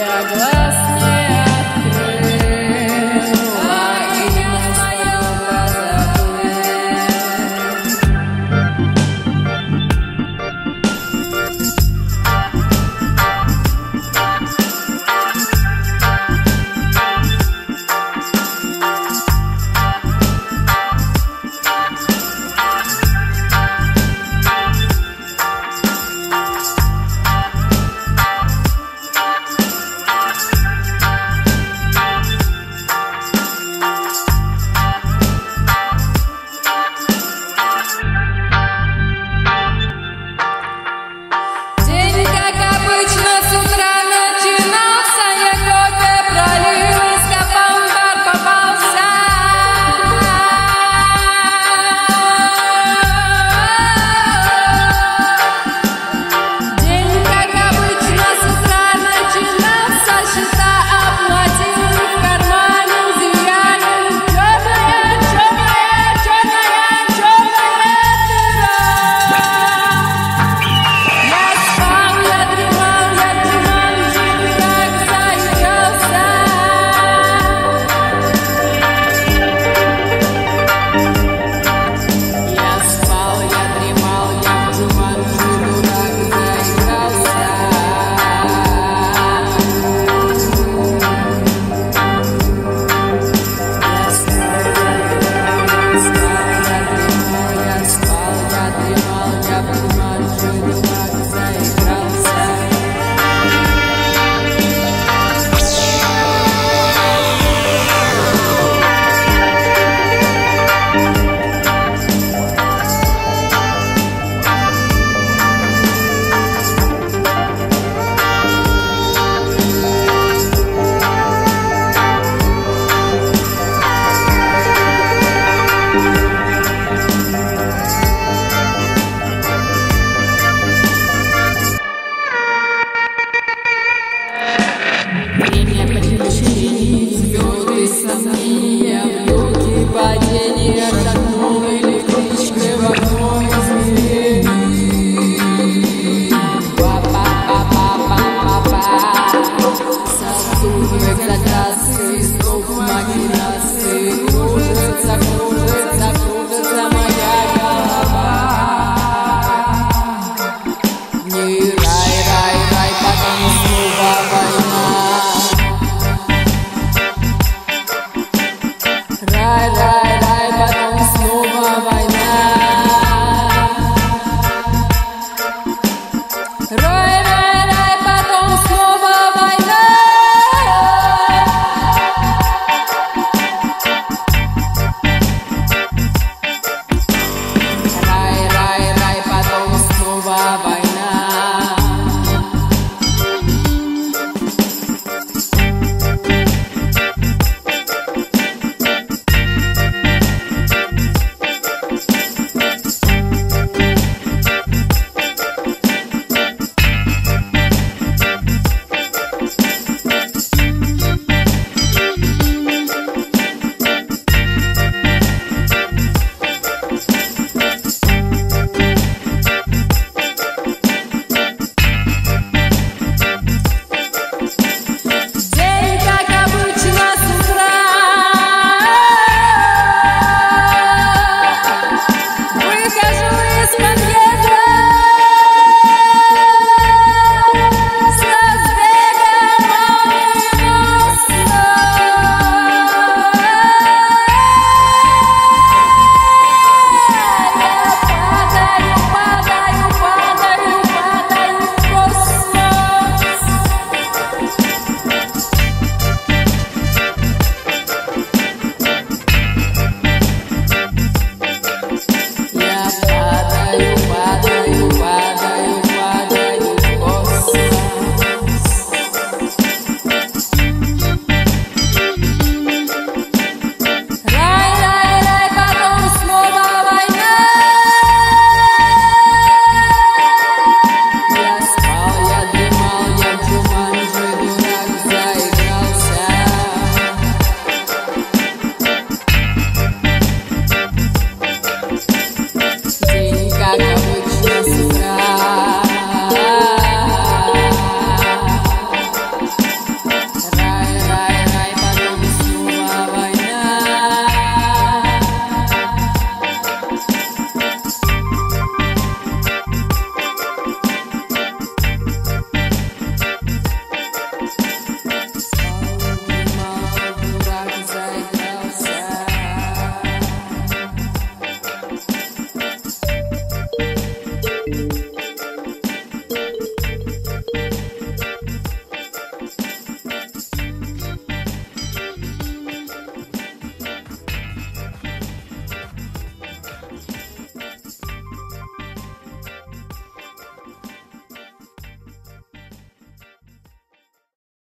água